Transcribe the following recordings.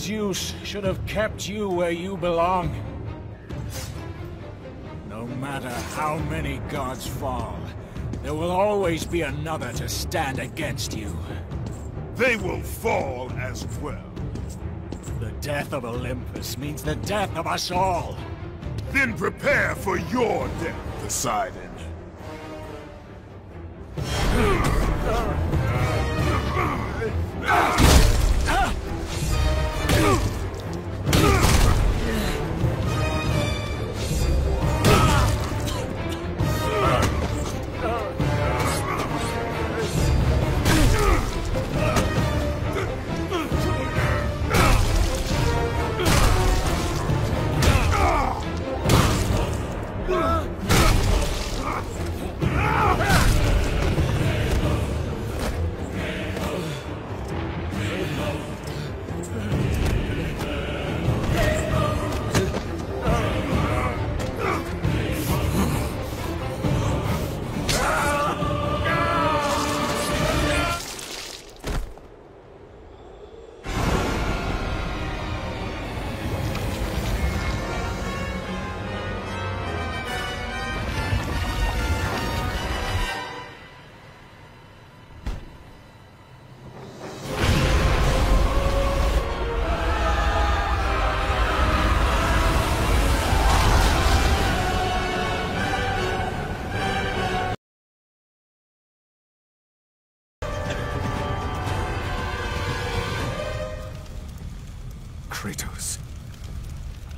Zeus should have kept you where you belong. No matter how many gods fall, there will always be another to stand against you. They will fall as well. The death of Olympus means the death of us all. Then prepare for your death, Poseidon.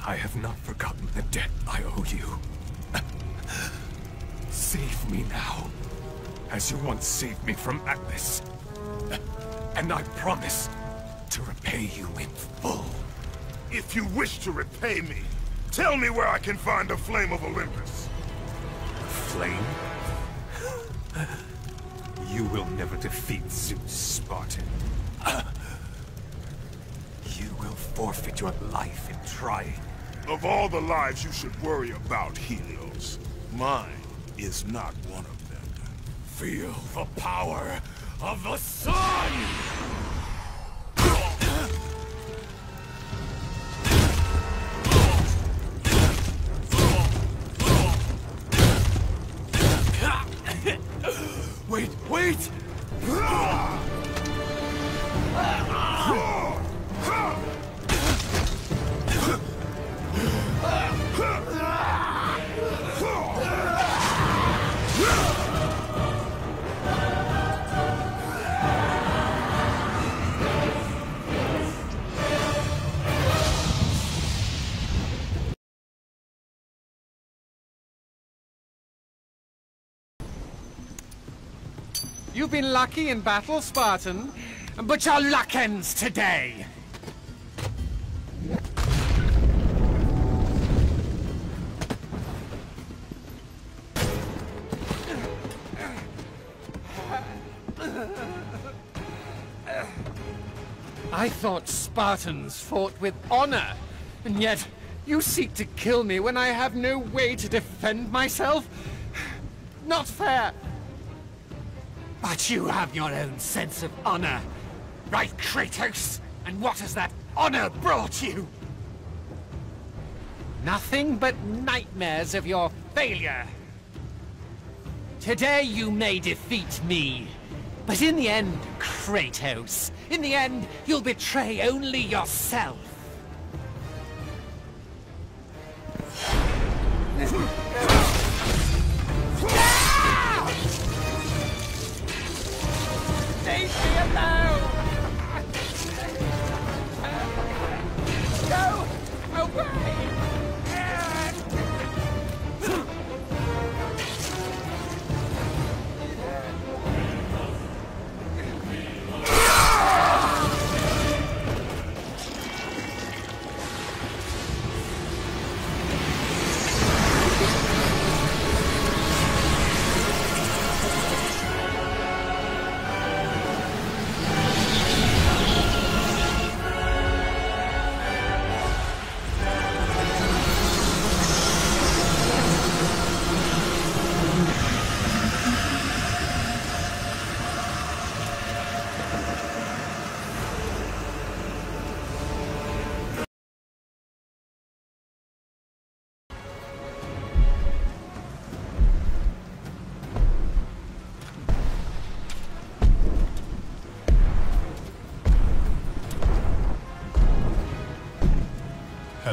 I have not forgotten the debt I owe you. Save me now, as you once saved me from Atlas. And I promise to repay you in full. If you wish to repay me, tell me where I can find the Flame of Olympus. The Flame? You will never defeat Zeus, Spartan. You will forfeit your life in trying. Of all the lives you should worry about, Helios, mine is not one of them. Feel the power of the sun! You've been lucky in battle, Spartan, but your luck ends today. I thought Spartans fought with honor, and yet you seek to kill me when I have no way to defend myself? Not fair. But you have your own sense of honor, right, Kratos? And what has that honor brought you? Nothing but nightmares of your failure. Today you may defeat me, but in the end, Kratos, in the end, you'll betray only yourself.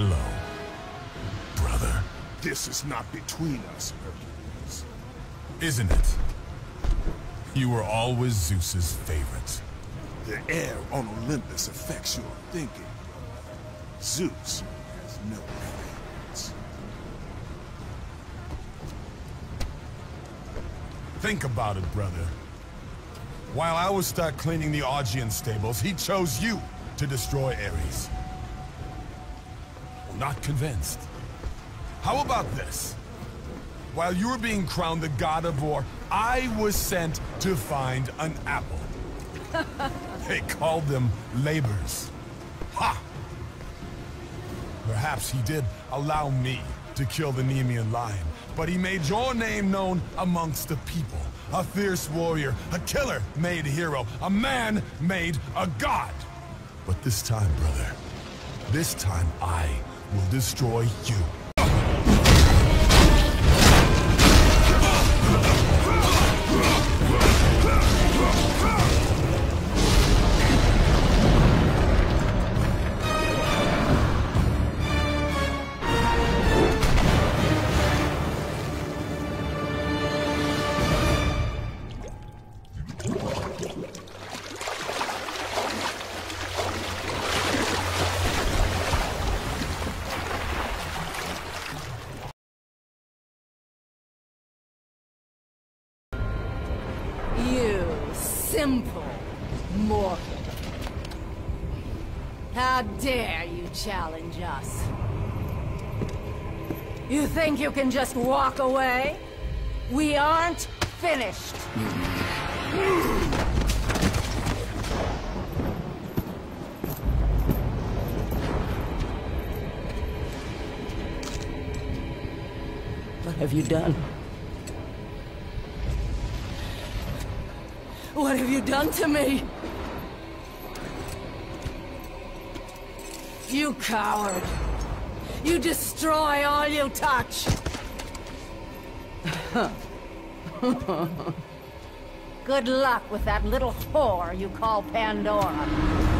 Hello, brother. This is not between us, Hercules. Isn't it? You were always Zeus's favorite. The air on Olympus affects your thinking. Zeus has no favorites. Think about it, brother. While I was stuck cleaning the Augean stables, he chose you to destroy Ares. Not convinced. How about this? While you were being crowned the god of war, I was sent to find an apple. they called them labors. Ha! Perhaps he did allow me to kill the Nemean lion, but he made your name known amongst the people. A fierce warrior, a killer made hero, a man made a god. But this time, brother, this time I will destroy you. How dare you challenge us? You think you can just walk away? We aren't finished. What have you done? What have you done to me? You coward! You destroy all you touch! Good luck with that little whore you call Pandora.